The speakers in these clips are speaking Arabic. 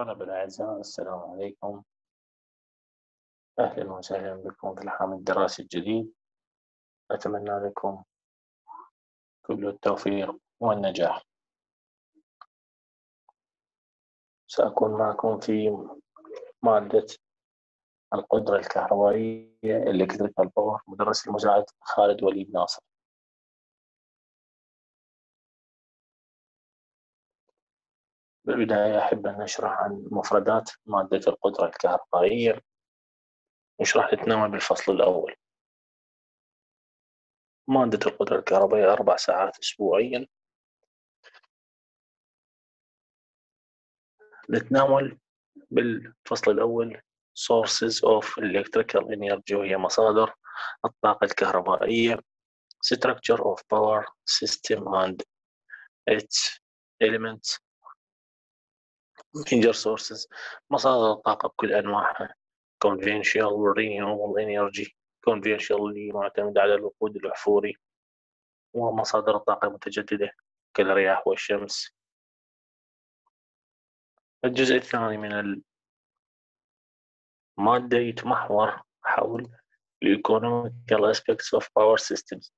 طلبة الأعزاء السلام عليكم. أهلا وسهلا بكم في العام الدراسي الجديد. أتمنى لكم كل التوفيق والنجاح. سأكون معكم في مادة القدرة الكهربائية Electrical Power مدرس المساعد خالد وليد ناصر. بالبداية أحب أن أشرح عن مفردات مادة القدرة الكهربائية. نشرح نتناول بالفصل الأول. مادة القدرة الكهربائية أربع ساعات أسبوعيا. نتناول بالفصل الأول sources of electrical energy وهي مصادر الطاقة الكهربائية. Structure of power system and its elements. Major sources مصادر الطاقة بكل أنواعها conventional renewable energy conventional اللي معتمد على الوقود الأحفوري ومصادر الطاقة المتجددة كالرياح والشمس الجزء الثاني من المادة يتمحور حول the economical aspects of power systems.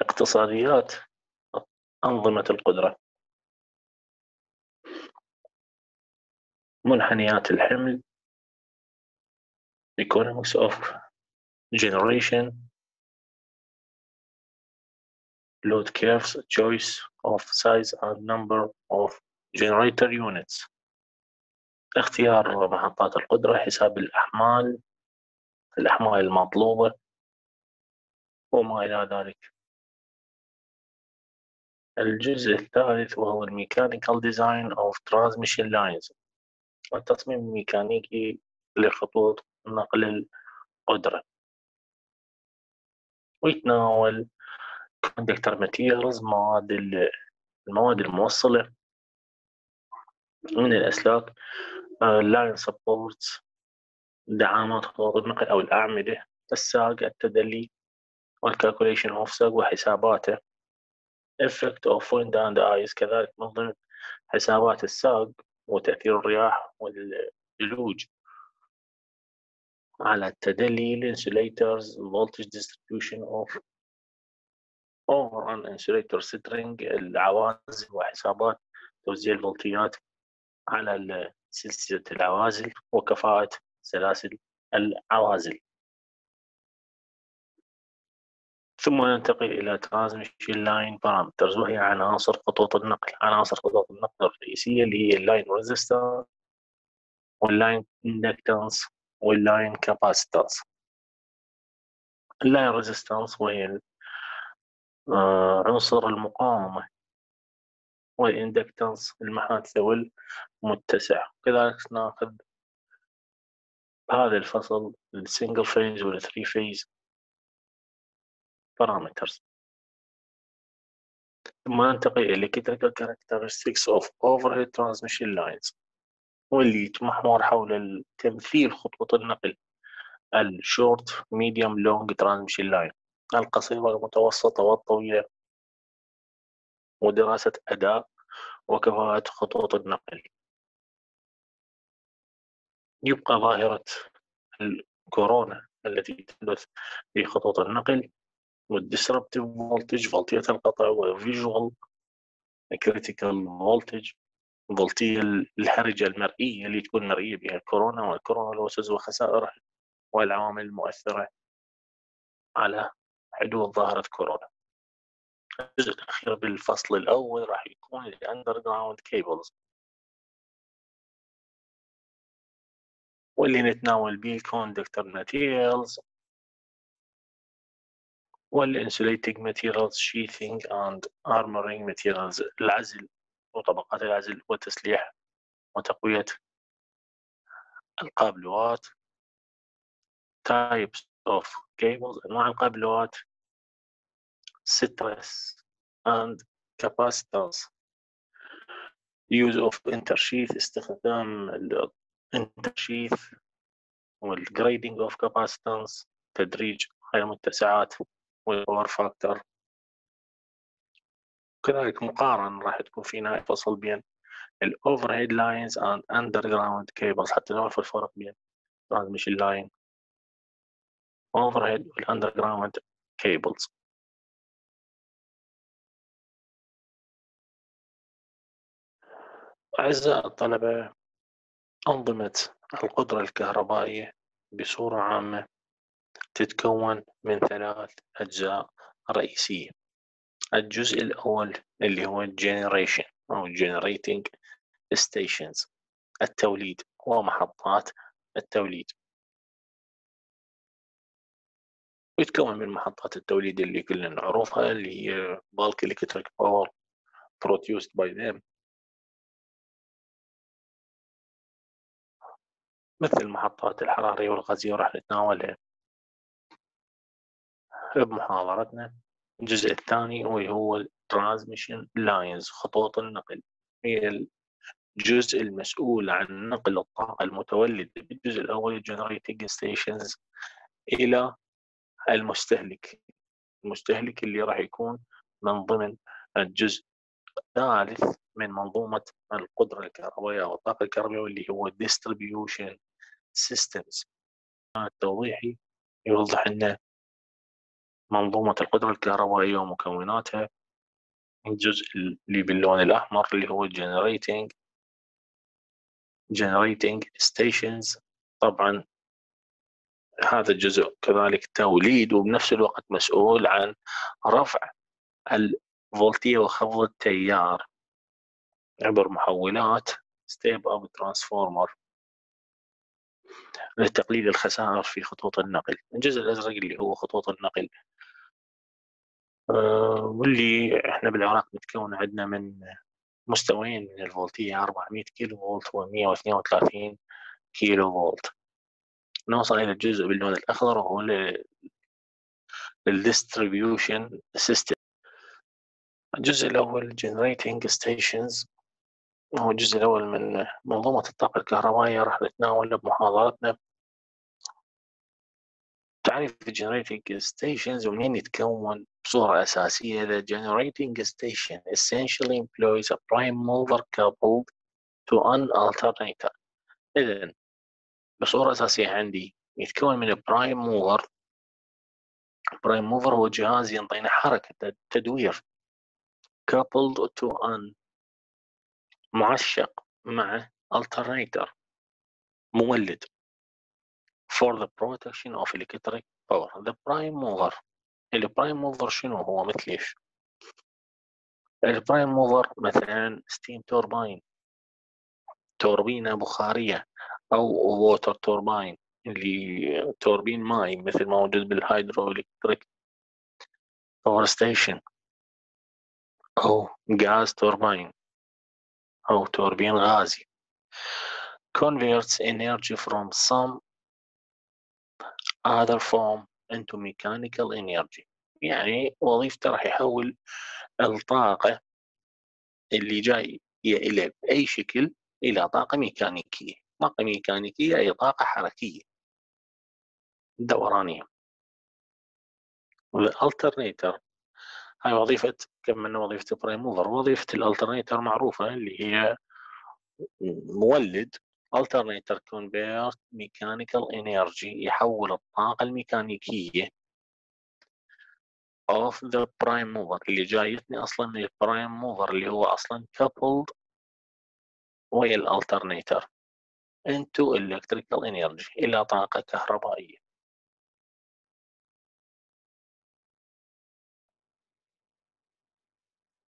اقتصاديات أنظمة القدرة منحنيات الحمل economics of generation load curves choice of size and number of generator units. اختيار محطات القدرة حساب الأحمال الأحمال المطلوبة وما إلى ذلك. الجزء الثالث وهو ال mechanical design of transmission lines. التصميم الميكانيكي لخطوط نقل القدرة. ويتناول conductor materials مواد المواد الموصلة من الأسلاك line آه، supports دعامات خطوط النقل أو الأعمدة ال sag التدلي وال calculation of sag وحساباته effect of wind and ice كذلك من ضمن حسابات ال sag. وتأثير الرياح والثلوج. على التدلي ال insulators voltage distribution of over an insulator string العوازل وحسابات توزيع الفولتيات على سلسلة العوازل وكفاءة سلاسل العوازل. ثم ننتقل إلى transmission line parameters وهي عناصر خطوط النقل. عناصر خطوط النقل الرئيسية اللي هي اللاين resistance واللاين inductance واللاين capacitance. اللاين resistance وهي آه، عنصر المقاومة وال inductance المحاثة والمتسع. كذلك ناخذ هذا الفصل ال single phase وال three phase parameters. ثم ننتقل إلى electrical characteristics of overhead transmission lines واللي تمحور حول تمثيل خطوط النقل ال short medium long transmission line القصيرة والمتوسطة والطويلة. ودراسة أداء وكفاءة خطوط النقل. يبقى ظاهرة الكورونا التي تحدث في خطوط النقل وال disruptive voltage فولتية القطع و visual critical voltage فولتية الحرجة المرئية اللي تكون مرئية بها الكورونا وال corona losses وخسائرها والعوامل المؤثرة على حدوث ظاهرة كورونا. الجزء الأخير بالفصل الأول راح يكون ال underground cables واللي نتناول به ال conductor materials وال insulating materials sheathing and armoring materials العزل وطبقات العزل وتسليح وتقوية القابلوات. Types of cables أنواع القابلوات. Stress and capacitance. Use of intersheath استخدام ال intersheath وال grading of capacitance تدريج هاي المتسعات وال power factor. كذلك مقارنة راح تكون في نهاية فصل بين ال overhead lines and underground cables حتى نعرف الفرق بين transmission line وال underground cables أعزائي الطلبة أنظمة القدرة الكهربائية بصورة عامة تتكون من ثلاث أجزاء رئيسية. الجزء الأول اللي هو generation أو generating stations التوليد ومحطات التوليد. يتكون من محطات التوليد اللي كلنا نعرفها اللي هي bulk electric power produced by them. مثل المحطات الحرارية والغازية وراح نتناولها. بمحاضرتنا الجزء الثاني وهو ال transmission lines خطوط النقل. هي الجزء المسؤول عن نقل الطاقة المتولدة بالجزء الأول generating stations إلى المستهلك. المستهلك اللي راح يكون من ضمن الجزء الثالث من منظومة القدرة الكهربائية أو الطاقة الكهربائية واللي هو distribution systems. التوضيحي يوضح لنا منظومة القدرة الكهربائية ومكوناتها الجزء اللي باللون الأحمر اللي هو generating generating stations. طبعا هذا الجزء كذلك توليد وبنفس الوقت مسؤول عن رفع الفولتية وخفض التيار عبر محولات step up transformer لتقليل الخسائر في خطوط النقل. الجزء الأزرق اللي هو خطوط النقل واللي إحنا بالعراق متكون عندنا من مستويين من الفولتية 400 كيلو فولت و 132 كيلو فولت. نوصل إلى الجزء باللون الأخضر وهو ال distribution system الجزء الأول generating stations هو الجزء الأول من منظومة الطاقة الكهربائية راح نتناوله بمحاضرتنا. تعريف generating stations ومنين يتكون؟ بصورة أساسية the generating station essentially employs a prime mover coupled to an alternator إذن بصورة أساسية عندي يتكون من برايم موفر prime mover هو جهاز ينطينا حركة تدوير coupled to an معشق مع alternator مولد for the protection of electric power the prime mover ال prime mover شنو؟ هو مثل إيش؟ ال prime mover مثلا steam turbine توربينة بخارية أو water turbine اللي توربين ماي مثل ما موجود بال hydroelectric power station أو gas turbine أو توربين غازي. converts energy from some other form into mechanical energy. يعني وظيفته راح يحول الطاقة اللي جاي إلى بأي شكل إلى طاقة ميكانيكية طاقة ميكانيكية أي طاقة حركية. دورانية. وال alternator هاي وظيفة كم من وظيفة prime mover وظيفة ال alternator معروفة اللي هي مولد alternator convert mechanical energy يحول الطاقة الميكانيكية of the prime mover اللي جايتني أصلا من ال prime mover اللي هو أصلا coupled ويا الالترنيتر into electrical energy إلى طاقة كهربائية.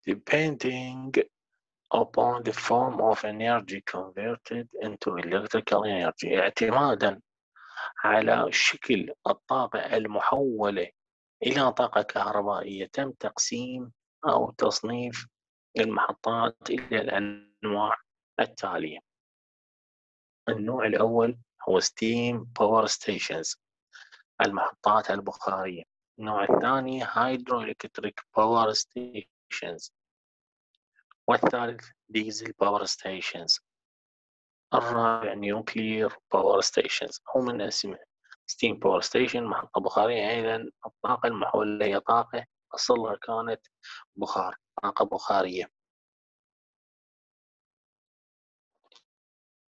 Depending upon the form of energy converted into electrical energy. اعتمادا على شكل الطاقة المحولة إلى طاقة كهربائية تم تقسيم أو تصنيف المحطات إلى الأنواع التالية. النوع الأول هو steam power stations المحطات البخارية. النوع الثاني hydroelectric power stations. والثالث diesel power stations الرابع nuclear power stations هو من اسمه steam power station محطة بخارية أيضا. الطاقة المحولة هي طاقة أصلها كانت بخار طاقة بخارية.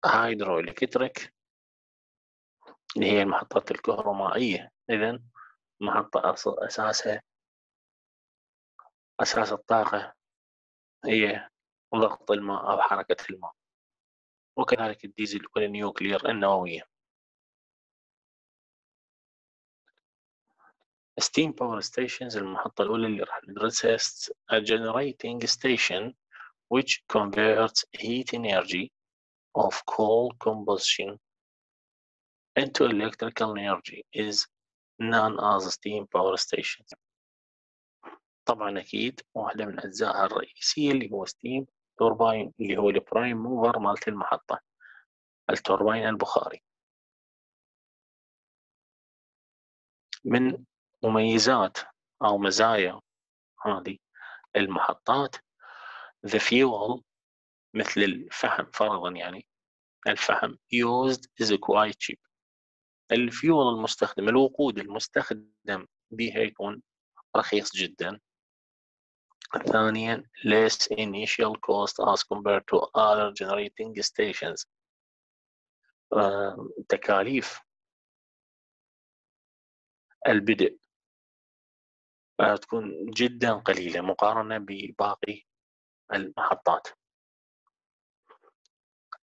hydroelectric اللي هي المحطات الكهرومائية. إذا محطة أساسها أساس الطاقة هي ضغط الماء أو حركة الماء وكذلك الديزل وال nuclear النووية steam power stations المحطة الأولى اللي راح ندرسها a generating station which converts heat energy of coal combustion into electrical energy is known as steam power station طبعا أكيد واحدة من أجزائها الرئيسية اللي هو steam turbine اللي هو ال prime mover مالت المحطة التوربين البخاري. من مميزات أو مزايا هذه المحطات the fuel مثل الفحم فرضا يعني الفحم used is quite cheap. الفيول المستخدم الوقود المستخدم بها يكون رخيص جدا. ثانيا less initial cost as compared to other generating stations uh, تكاليف البدء uh, تكون جدا قليلة مقارنة بباقي المحطات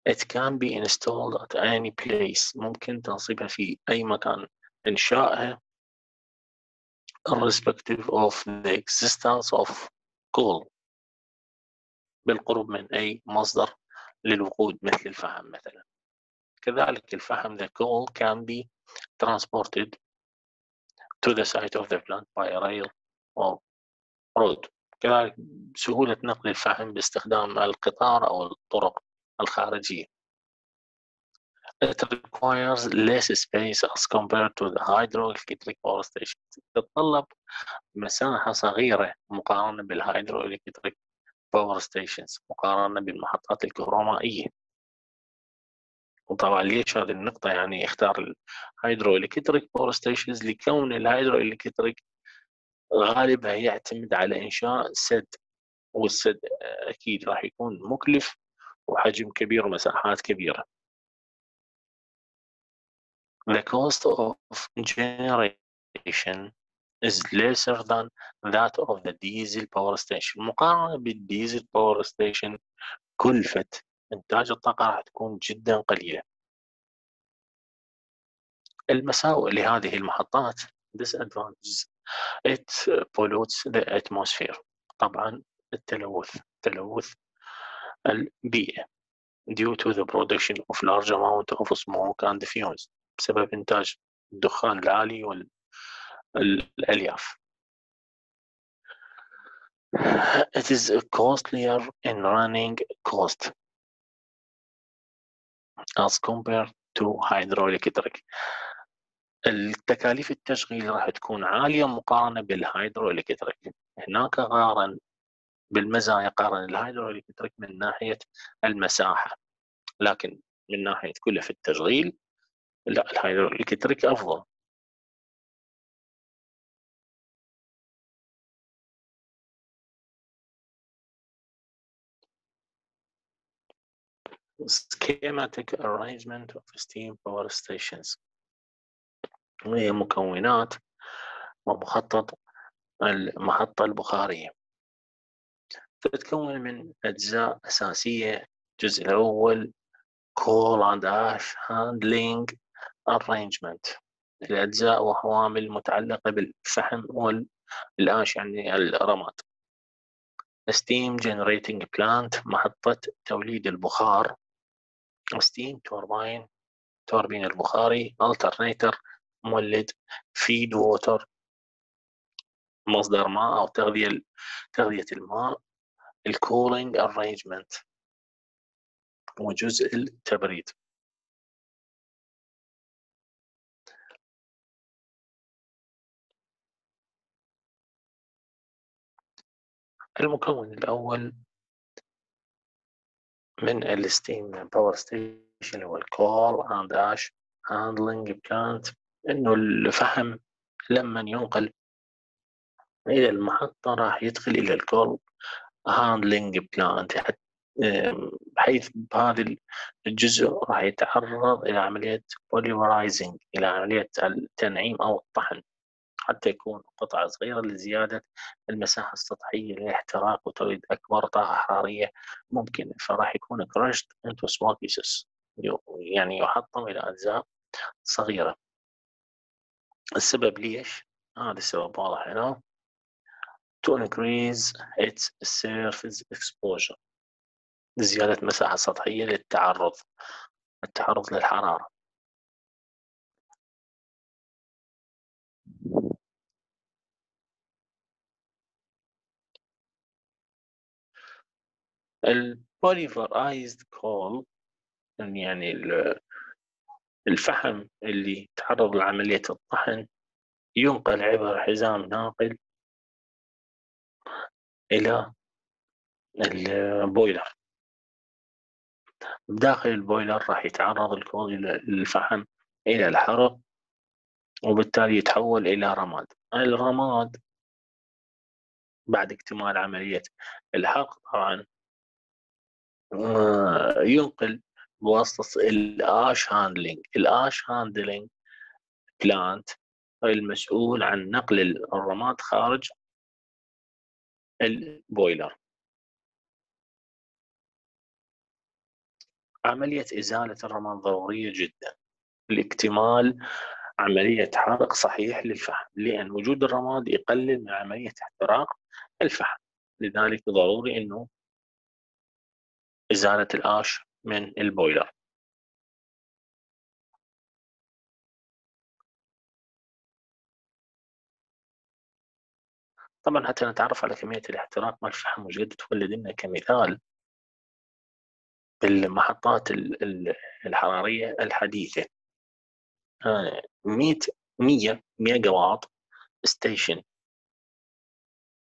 It can be installed at any place ممكن تنصيبها في أي مكان إنشائها irrespective of the existence of coal بالقرب من أي مصدر للوقود مثل الفحم مثلا. كذلك الفحم the coal can be transported to the site of the plant by rail or road. كذلك سهولة نقل الفحم باستخدام القطار أو الطرق الخارجية. It requires less space as compared to the hydroelectric power station. تتطلب مساحة صغيرة مقارنة بال hydroelectric power stations مقارنة بالمحطات الكهرومائية. وطبعا ليش هذه النقطة؟ يعني اختار ال hydroelectric power stations لكون ال hydroelectric غالبها يعتمد على إنشاء سد. والسد أكيد راح يكون مكلف وحجم كبير ومساحات كبيرة. The cost of generation is lesser than that of the diesel power station مقارنة بال diesel power station كلفة إنتاج الطاقة راح تكون جدا قليلة المساوئ لهذه المحطات disadvantages it pollutes the atmosphere طبعا التلوث تلوث البيئة due to the production of large amount of smoke and fumes بسبب إنتاج الدخان العالي والألياف It is costlier in running cost as compared to hydroelectric التكاليف التشغيل راح تكون عالية مقارنة بالهيدروإلكتريك هناك قارن بالمزايا قارن الهيدروإلكتريك من ناحية المساحة لكن من ناحية كلفة التشغيل لا الهيدروإلكتريك أفضل. Schematic arrangement of steam power stations. وهي مكونات ومخطط المحطة البخارية. تتكون من أجزاء أساسية. الجزء الأول coal and ash handling. Arrangement الأجزاء وعوامل المتعلقة بالفحم والآش يعني الرماد steam generating plant محطة توليد البخار. Steam turbine توربين البخاري. Alternator مولد feed water. مصدر ماء أو تغذية تغذية الماء. الكولينج arrangement. وجزء التبريد. المكون الأول من ال steam power station هو ال coal and ash handling plant إنه الفحم لما ينقل إلى المحطة راح يدخل إلى ال coal handling plant بحيث بهذا الجزء راح يتعرض إلى عملية pulverizing إلى عملية التنعيم أو الطحن. حتى يكون قطعة صغيرة لزيادة المساحة السطحية للاحتراق وتوليد أكبر طاقة حرارية ممكنة فراح يكون crushed into small pieces. يعني يحطم إلى أجزاء صغيرة. السبب ليش؟ هذا السبب واضح هنا. To increase its surface exposure. لزيادة مساحة سطحية للتعرض. التعرض للحرارة. ال pulverized coal يعني الفحم اللي تعرض لعملية الطحن ينقل عبر حزام ناقل إلى ال boiler داخل ال boiler راح يتعرض ال coal الفحم إلى الحرق وبالتالي يتحول إلى رماد. الرماد بعد اكتمال عملية الحرق طبعا ينقل بواسطة ال ash handling. ال ash handling plant المسؤول عن نقل الرماد خارج ال boiler. عملية إزالة الرماد ضرورية جدا. لاكتمال عملية حرق صحيح للفحم لأن وجود الرماد يقلل من عملية احتراق الفحم. لذلك ضروري أنه إزالة الآش من البويلر. طبعا حتى نتعرف على كمية الاحتراق مال الفحم وش قد تولد لنا كمثال بالمحطات الحرارية الحديثة. 100 100 ميجا واط station.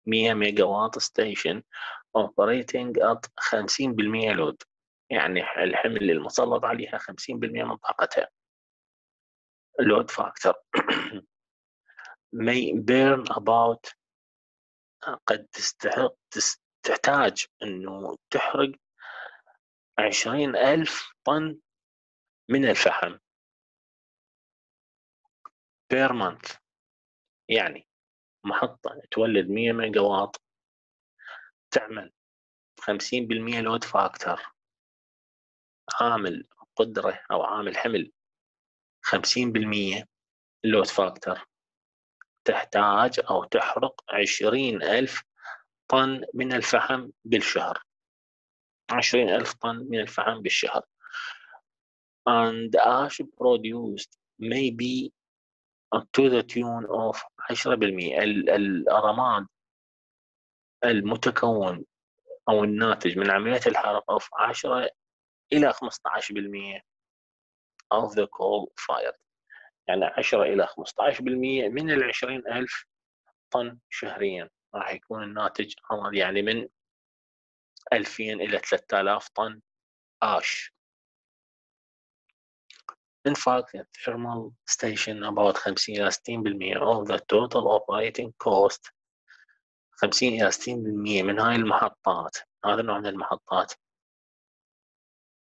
100 ميجا واط station. operating at 50% load يعني الحمل المسلط عليها 50% من طاقتها. load factor may burn about قد تستحق تحتاج إنه تحرق عشرين ألف طن من الفحم per month يعني محطة تولد 100 ميجا تعمل 50% load factor عامل قدرة أو عامل حمل 50% load factor تحتاج أو تحرق عشرين ألف طن من الفحم بالشهر. عشرين ألف طن من الفحم بالشهر. And ash produced may be to the tune of 10% الرماد المتكون أو الناتج من عملية الحرق of 10 إلى 15% of the coal fired. يعني 10 إلى 15% من ال 20000 طن شهريا راح يكون الناتج يعني من 2000 إلى 3000 طن آش. In fact, the thermal station about 50 إلى 60% of the total operating cost 50 إلى 60% من هاي المحطات. هذا النوع من المحطات.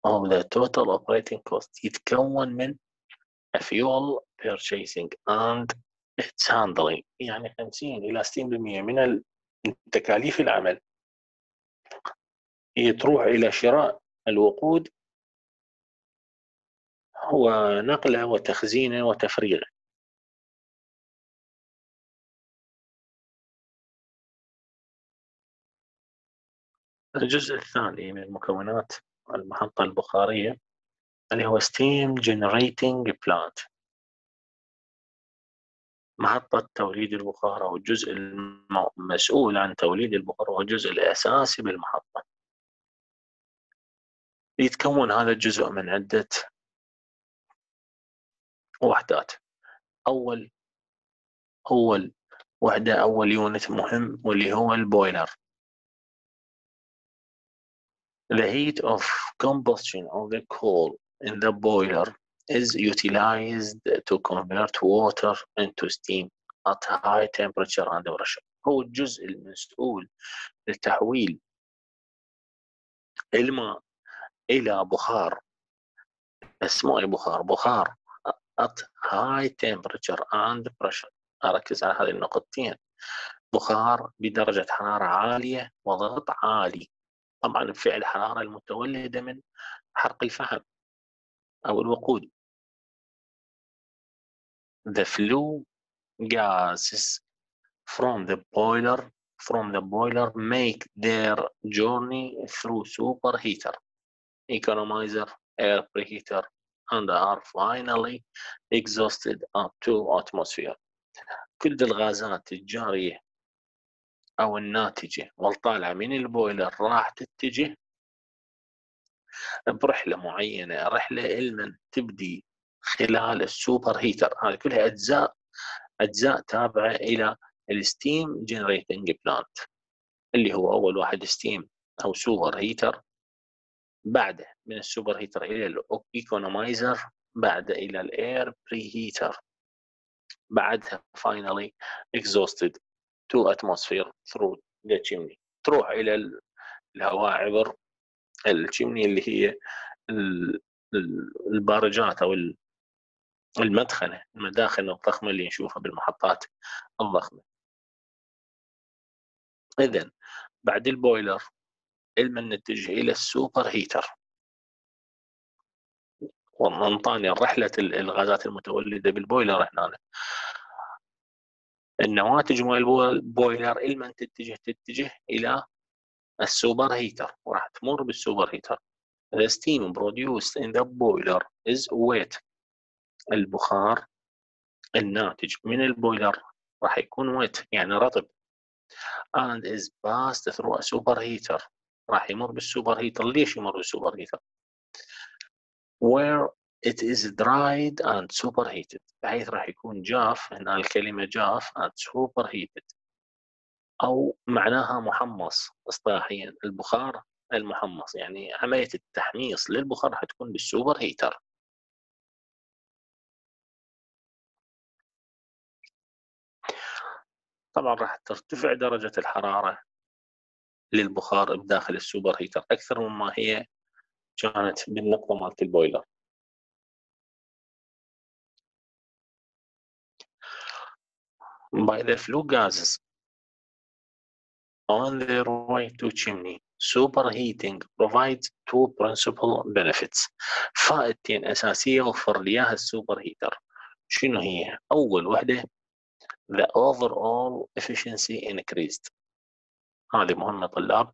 Of the total operating cost يتكون من fuel purchasing and its handling. يعني 50 إلى 60% من تكاليف العمل. هي تروح إلى شراء الوقود ونقله وتخزينه وتفريغه الجزء الثاني من مكونات المحطة البخارية اللي هو steam generating plant. محطة توليد البخار أو الجزء المسؤول عن توليد البخار هو الجزء الأساسي بالمحطة. يتكون هذا الجزء من عدة وحدات. أول أول وحدة أول unit مهم واللي هو ال boiler. The heat of combustion of the coal in the boiler is utilized to convert water into steam at high temperature and pressure هو الجزء المسؤول لتحويل الماء إلى بخار بس مو اي بخار بخار at high temperature and pressure اركز على هذه النقطتين بخار بدرجة حرارة عالية وضغط عالي طبعا بفعل الحرارة المتولدة من حرق الفحم أو الوقود the flue gases from the boiler from the boiler make their journey through superheater, economizer, air preheater, and are finally exhausted up to atmosphere. كل الغازات الجارية أو الناتجة والطالعة من ال boiler راح تتجه؟ برحلة معينة رحلة علما تبدي خلال ال super heater. هذه كلها أجزاء أجزاء تابعة إلى ال steam generating plant اللي هو أول واحد steam أو super heater. بعده من ال super heater إلى ال economizer بعد إلى ال air preheater. بعدها finally exhausted to atmosphere through the chimney. تروح إلى الهواء عبر ال chimney اللي هي البارجات أو المدخنة المداخن الضخمة اللي نشوفها بالمحطات الضخمة. إذا بعد ال boiler علما نتجه إلى ال super heater. وننطاني رحلة الغازات المتولدة بال boiler هنا. النواتج مال ال boiler علما تتجه تتجه إلى ال super heater وراح تمر بال super heater. The steam produced in the boiler is wet. البخار الناتج من ال boiler راح يكون wet يعني رطب. And is passed through a superheater راح يمر بال super heater. ليش يمر بال super heater؟ Where it is dried and superheated. بحيث راح يكون جاف هنا الكلمة جاف and superheated. أو معناها محمص اصطلاحيا البخار المحمص. يعني عملية التحميص للبخار راح تكون بال super heater طبعا راح ترتفع درجة الحرارة للبخار بداخل ال super heater أكثر مما هي كانت بالنقطة مالت ال boiler. By the flue gases on their way to chimney superheating provides two principal benefits فائدتين أساسية وفر لي ال super heater شنو هي؟ أول وحدة the overall efficiency increased هذه مهمة طلاب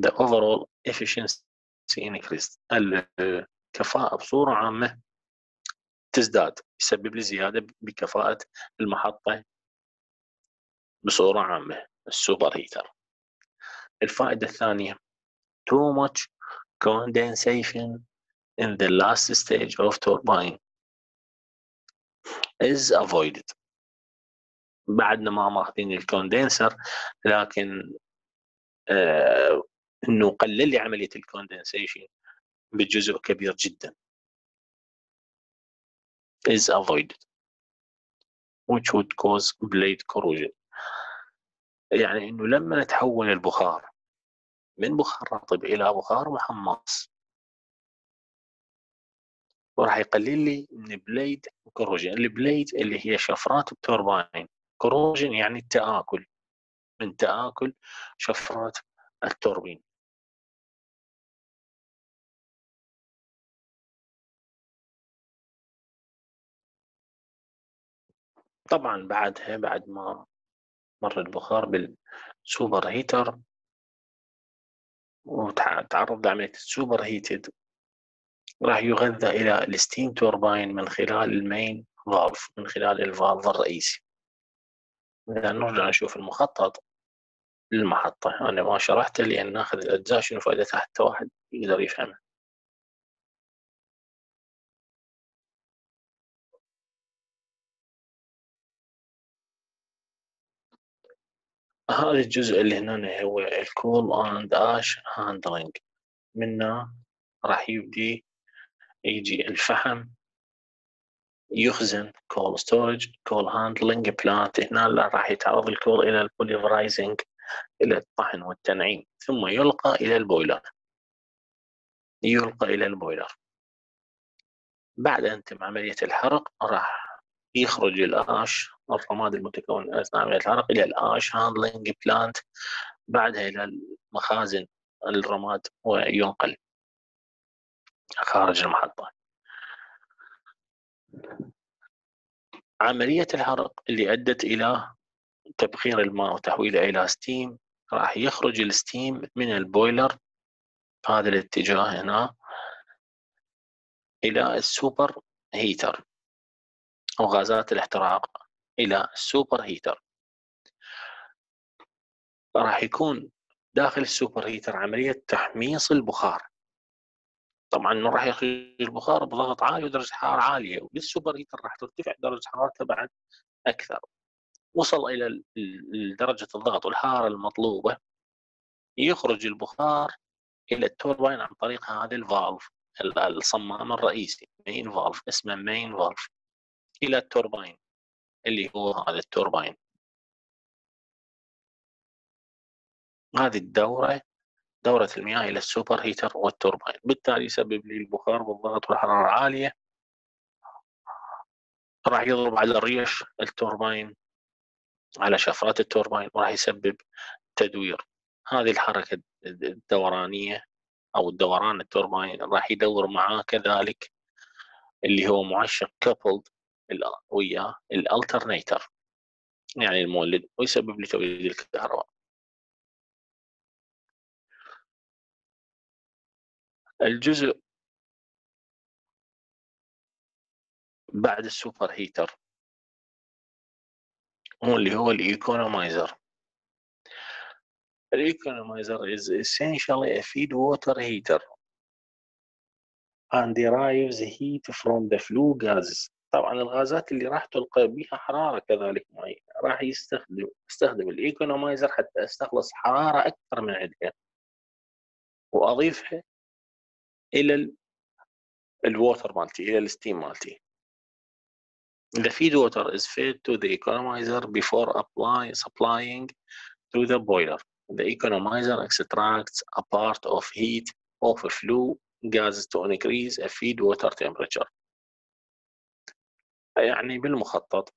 the overall efficiency increased الكفاءة بصورة عامة تزداد يسبب لي زيادة بكفاءة المحطة بصورة عامة السوبر هيتر. الفائدة الثانية too much condensation in the last stage of turbine is avoided. بعدنا ما ماخذين ال condenser لكن آه إنه قلل لي عملية ال condensation بجزء كبير جدا. Is avoided. Which would cause blade corrosion. يعني إنه لما نتحول البخار من بخار رطب إلى بخار محمص. وراح يقلل لي من blade corrosion ال blade اللي هي شفرات التوربين corrosion يعني التآكل. من تآكل شفرات التوربين. طبعا بعدها بعد ما مر البخار بال super heater وتعرض لعملية ال superheated. راح يغذى إلى ال steam turbine من خلال ال main valve من خلال ال valve الرئيسي. إذا نرجع نشوف المخطط للمحطة. أنا ما شرحته لأن ناخذ الأجزاء شنو فائدتها حتى واحد يقدر يفهمها. هذا الجزء اللي هنا هو ال coal and ash handling منه راح يبدي يجي الفحم يخزن coal storage coal handling plant هنا راح يتعرض ال coal إلى ال pulverizing إلى الطحن والتنعيم. ثم يلقى إلى ال boiler. يلقى إلى ال boiler. بعد أن تم عملية الحرق راح يخرج ال ash الرماد المتكون أثناء عملية الحرق إلى ال ash handling plant بعدها إلى المخازن الرماد وينقل خارج المحطة. عملية الحرق اللي أدت إلى تبخير الماء وتحويله إلى steam راح يخرج ال steam من ال boiler هذا الاتجاه هنا إلى ال super heater أو غازات الاحتراق إلى ال super heater. راح يكون داخل ال super heater عملية تحميص البخار. طبعا راح يخرج البخار بضغط عالي ودرجة حرارة عالية وبال super heater راح ترتفع درجة حرارته بعد أكثر. وصل إلى درجة الضغط والحرارة المطلوبة. يخرج البخار إلى التوربين عن طريق هذا ال valve الصمام الرئيسي main valve اسمه main valve إلى التوربين اللي هو هذا التوربين. هذه الدورة دورة المياه إلى ال super heater وال turbine. بالتالي يسبب لي البخار بالضغط والحرارة عالية راح يضرب على الريش التوربين على شفرات التوربين وراح يسبب تدوير. هذه الحركة الدورانية أو الدوران التوربين راح يدور معاه كذلك اللي هو معشق coupled وياه ال alternator يعني المولد ويسبب لي توليد الكهرباء. الجزء بعد ال super heater هو اللي هو ال economizer. ال economizer is essentially a feed water heater and derives heat from the flue gases طبعا الغازات اللي راح تلقى بها حراره كذلك معي راح يستخدم استخدم ال economizer حتى استخلص حراره أكثر من عندها واضيفها إلى ال water مالتي إلى ال steam مالتي The feed water is fed to the economizer before apply, supplying to the boiler. The economizer extracts a part of heat of flue gases to increase a feed water temperature. يعني بالمخطط.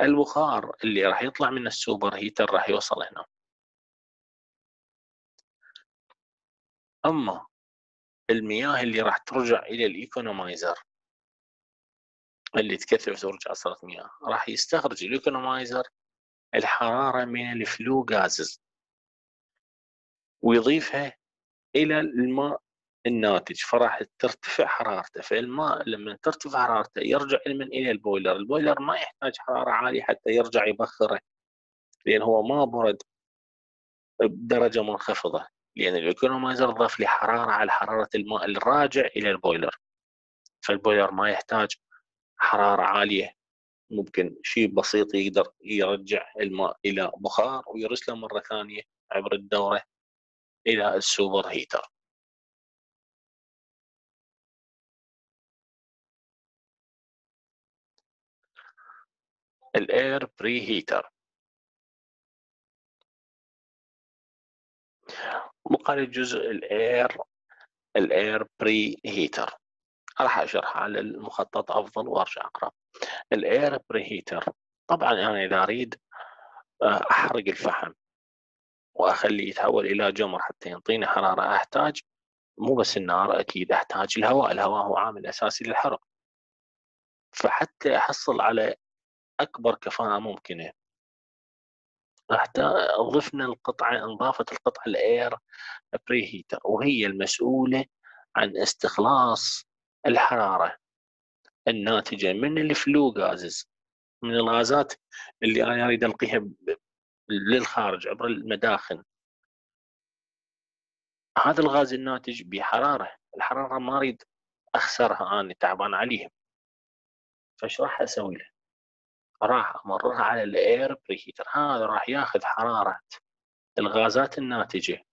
البخار اللي راح يطلع من السوبر هيتر راح يوصل هنا. أما المياه اللي راح ترجع إلى ال economizer اللي تكثف وترجع صارت مياه راح يستخرج ال economizer الحرارة من ال flue gases ويضيفها إلى الماء الناتج فراح ترتفع حرارته فالماء لما ترتفع حرارته يرجع علما إلى ال boiler ال boiler ما يحتاج حرارة عالية حتى يرجع يبخره لأن هو ما برد بدرجة منخفضة لأن ال economizer ضاف لي حرارة على حرارة الماء الراجع إلى ال boiler فال boiler ما يحتاج حرارة عالية ممكن شيء بسيط يقدر يرجع الماء إلى بخار ويرسله مرة ثانية عبر الدورة إلى ال super heater. الأير بري هيتر وقال الجزء الأير الأير بري هيتر راح أشرح على المخطط أفضل وأرجع أقرأ. ال air preheater طبعا أنا إذا أريد آه، أحرق الفحم وأخليه يتحول إلى جمر حتى ينطيني حرارة أحتاج مو بس النار أكيد أحتاج الهواء. الهواء هو عامل أساسي للحرق. فحتى أحصل على أكبر كفاءة ممكنة. حتى ضفنا القطعة انضافت القطعة ال air preheater وهي المسؤولة عن استخلاص الحرارة الناتجة من ال flue gases من الغازات اللي أنا أريد ألقيها للخارج عبر المداخن. هذا الغاز الناتج بحرارة الحرارة ما أريد أخسرها أنا تعبان عليها. فايش راح أسوي له؟ راح امررها على ال air preheater. هذا راح ياخذ حرارة الغازات الناتجة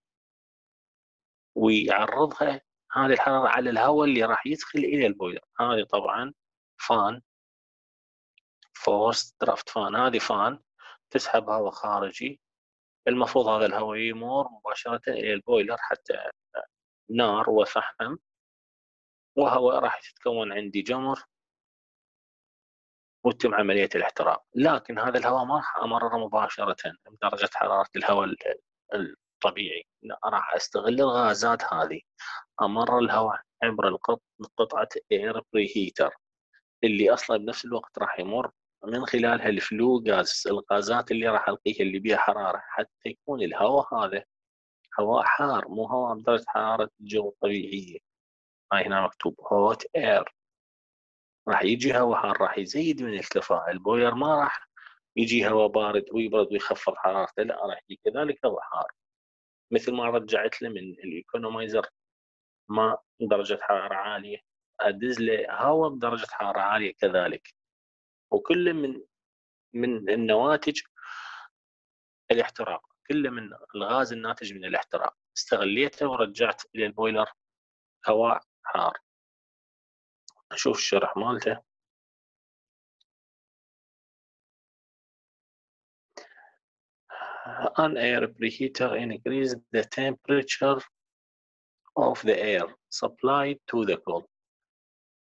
ويعرضها. هذه الحرارة على الهواء اللي راح يدخل إلى ال boiler. هذه طبعا fan forced draft fan. هذه fan تسحب هواء خارجي. المفروض هذا الهواء يمر مباشرة إلى ال boiler حتى نار وفحم وهواء راح تتكون عندي جمر. وتتم عملية الاحتراق لكن هذا الهواء ما راح أمرره مباشرة بدرجة حرارة الهواء الطبيعي. لا راح أستغل الغازات هذه. أمر الهواء عبر قطعة air preheater اللي أصلا بنفس الوقت راح يمر من خلالها ال flue gas. الغازات اللي راح ألقيها اللي بيها حرارة حتى يكون الهواء هذا هواء حار مو هواء بدرجة حرارة الجو الطبيعية هاي هنا مكتوب. hot air راح يجي هواء حار راح يزيد من الكفاءة. ال boiler ما راح يجي هواء بارد ويبرد ويخفض حرارته لا راح يجي كذلك هواء حار. مثل ما رجعت له من ال economizer ماء درجة حرارة عالية أدز له هواء بدرجة حرارة عالية كذلك. وكل من من النواتج الاحتراق كله من الغاز الناتج من الاحتراق. استغليته ورجعت إلى ال boiler هواء حار. أشوف الشرح مالته an air preheater increase the temperature of the air supplied to the coal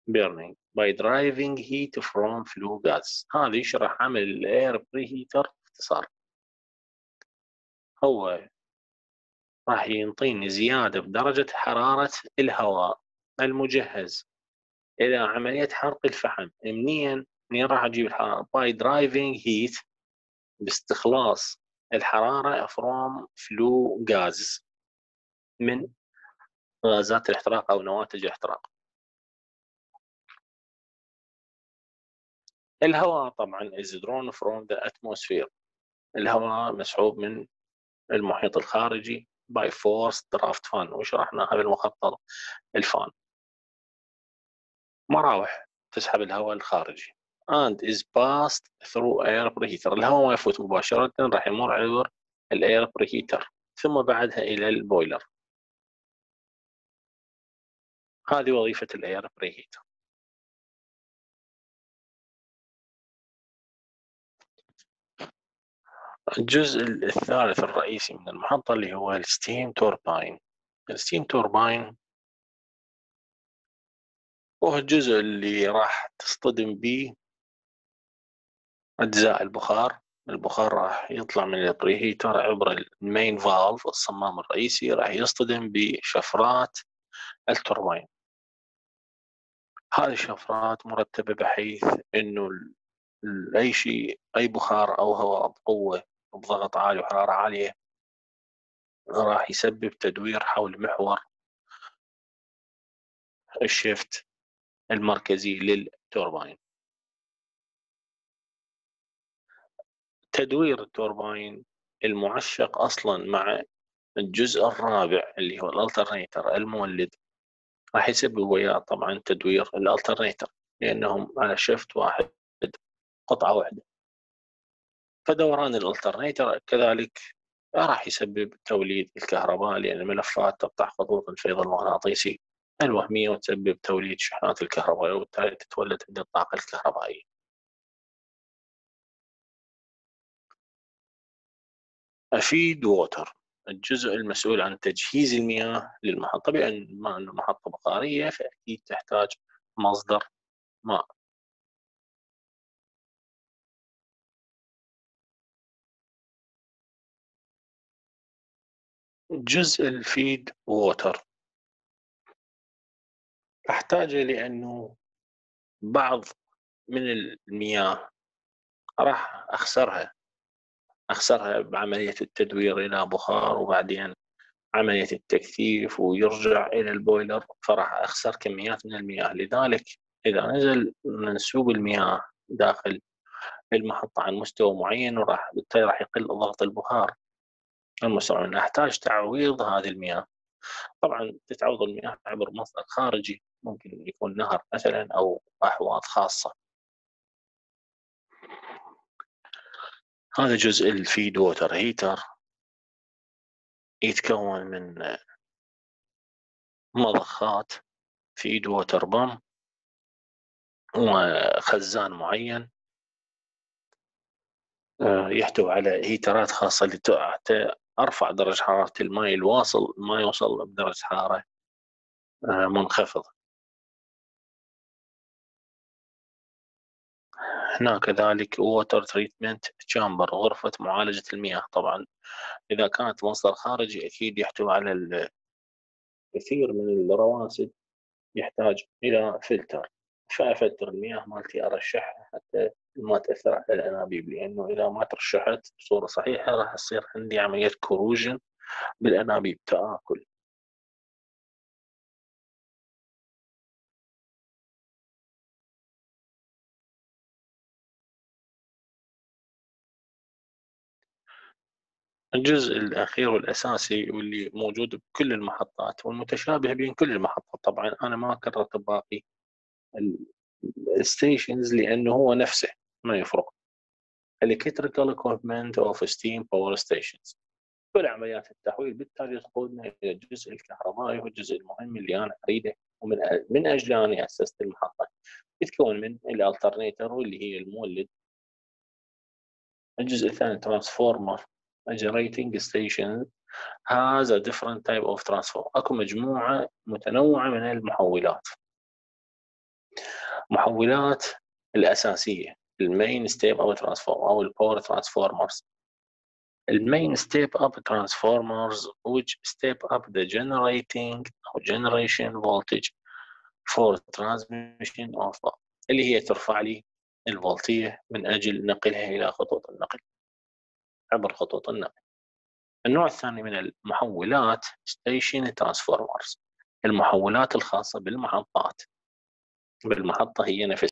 burning by deriving heat from flue gas هذا يشرح عمل ال air preheater باختصار هو راح ينطيني زيادة بدرجة حرارة الهواء المجهز إلى عملية حرق الفحم منين؟ منين راح أجيب الحرارة؟ by driving heat باستخلاص الحرارة from flue gas من غازات الاحتراق أو نواتج الاحتراق. الهواء طبعا is drawn from the atmosphere. الهواء مسحوب من المحيط الخارجي by force draft fan. وشرحناها بالمخطط ال fan. مراوح تسحب الهواء الخارجي. And is passed through air preheater الهواء ما يفوت مباشرة راح يمر عبر ال air preheater ثم بعدها إلى ال boiler هذه وظيفة ال air preheater الجزء الثالث الرئيسي من المحطة اللي هو ال steam turbine ال steam turbine هو الجزء اللي راح تصطدم به أجزاء البخار. البخار راح يطلع من ال preheater عبر ال main valve الصمام الرئيسي راح يصطدم بشفرات التوربين هذه الشفرات مرتبة بحيث إنه أي شيء أي بخار أو هواء بقوة بضغط عالي وحرارة عالية راح يسبب تدوير حول محور الشيفت. المركزي للتوربين تدوير التوربين المعشق أصلا مع الجزء الرابع اللي هو الألترنيتر المولد. راح يسبب وياه طبعا تدوير ال alternator لأنهم على shaft واحد قطعة واحدة. فدوران ال alternator كذلك راح يسبب توليد الكهرباء لأن الملفات تقطع خطوط الفيض المغناطيسي. الوهمية وتسبب توليد شحنات الكهرباء وبالتالي تتولد عند الطاقة الكهربائية. ال feed water. الجزء المسؤول عن تجهيز المياه للمحطة. بأن بما أنه محطة بخارية فأكيد تحتاج مصدر ماء. جزء الفيد ووتر. أحتاجه لأنه بعض من المياه راح أخسرها أخسرها بعملية التدوير إلى بخار وبعدين عملية التكثيف ويرجع إلى البويلر فراح أخسر كميات من المياه. لذلك إذا نزل منسوب المياه داخل المحطة عن مستوى معين وراح بالتالي راح يقل ضغط البخار. المستوى نحتاج تعويض هذه المياه. طبعا تتعوض المياه عبر مصدر خارجي. ممكن يكون نهر مثلا أو أحواض خاصة. هذا جزء ال feed water heater يتكون من مضخات feed water pump وخزان معين آه، يحتوي على heater ات خاصة أرفع درجة حرارة الماء الواصل ما يوصل بدرجة حرارة آه، هنا كذلك water treatment chamber غرفة معالجة المياه. طبعا إذا كانت مصدر خارجي أكيد يحتوي على الكثير من الرواسب يحتاج إلى فلتر فأفلتر المياه مالتي أرشحها حتى ما تأثر على الأنابيب لأنه إذا ما ترشحت بصورة صحيحة راح تصير عندي عملية corrosion بالأنابيب تآكل. الجزء الأخير والأساسي واللي موجود بكل المحطات والمتشابه بين كل المحطات. طبعا أنا ما كررت باقي ال stations لأنه هو نفسه ما يفرق. Electrical equipment of steam power stations. كل عمليات التحويل بالتالي تقودنا إلى الجزء الكهربائي والجزء المهم اللي أنا أريده ومن من اجله اني أسست المحطة. يتكون من ال alternator واللي هي المولد. الجزء الثاني transformer generating station has a different type of transformer أكو مجموعة متنوعة من المحولات. محولات الأساسية ال main step up transformer أو ال power transformers ال main step up transformers which step up the generating or generation voltage for transmission of اللي هي ترفع لي الفولتية من أجل نقلها إلى خطوط النقل. عبر خطوط النقل. النوع الثاني من المحولات station transformers. المحولات الخاصة بالمحطات. بالمحطة هي نفسها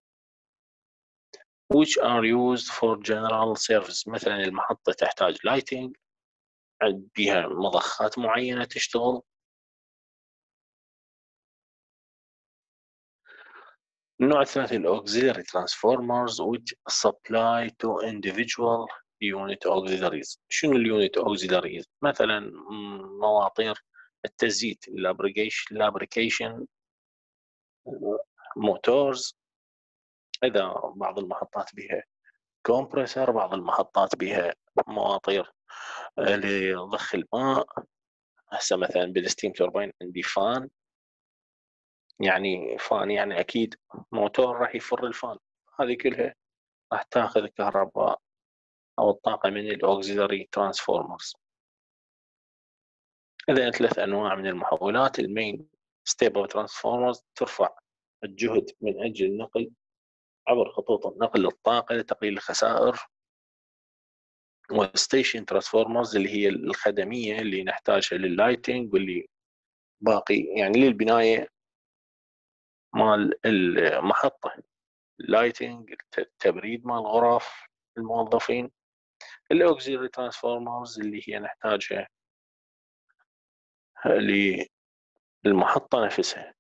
which are used for general service. مثلا المحطة تحتاج lighting بها مضخات معينة تشتغل. النوع الثالث ال auxiliary transformers which supply to individual unit auxiliaries شنو ال unit auxiliaries مثلا مواطير التزييت ال lubrication motors إذا بعض المحطات بها compressor بعض المحطات بها مواطير لضخ الماء. هسه مثلا بال steam turbine عندي fan. يعني fan يعني أكيد موتور راح يفر ال fan. هذه كلها راح تاخذ كهرباء. أو الطاقة من ال auxiliary transformers. إذا ثلاث أنواع من المحولات ال main step up transformers ترفع الجهد من أجل النقل عبر خطوط النقل للطاقه لتقليل الخسائر. وال station transformers اللي هي الخدمية اللي نحتاجها لل lighting واللي باقي يعني للبناية مال المحطة. ال lighting التبريد مال غرف الموظفين. ال auxiliary transformers اللي هي نحتاجها للمحطه نفسها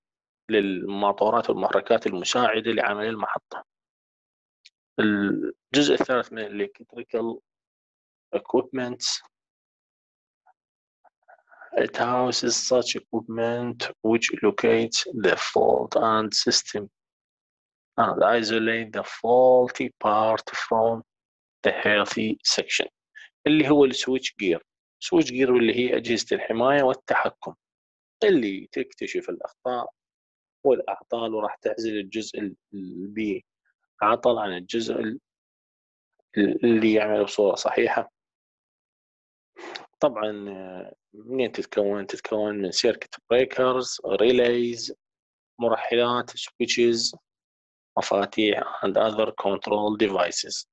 للماطورات والمحركات المساعده لعمل المحطه الجزء الثالث من electrical equipment It houses such equipment which locates the fault and system and isolate the faulty part from healthy section اللي هو ال switch gear switch gear واللي هي أجهزة الحماية والتحكم اللي تكتشف الأخطاء والأعطال وراح تعزل الجزء اللي عطل عن الجزء اللي يعمل بصورة صحيحة. طبعا منين تتكون؟ تتكون من circuit breakers relays مرحلات switches مفاتيح and other control devices.